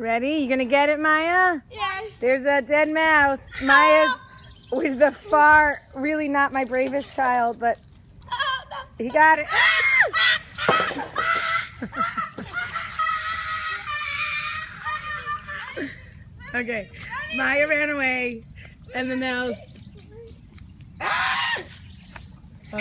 Ready? You gonna get it, Maya? Yes. There's a dead mouse. Maya's with the far, really not my bravest child, but Oh, no. he got it. Okay, Maya ran away, and the mouse. Oh,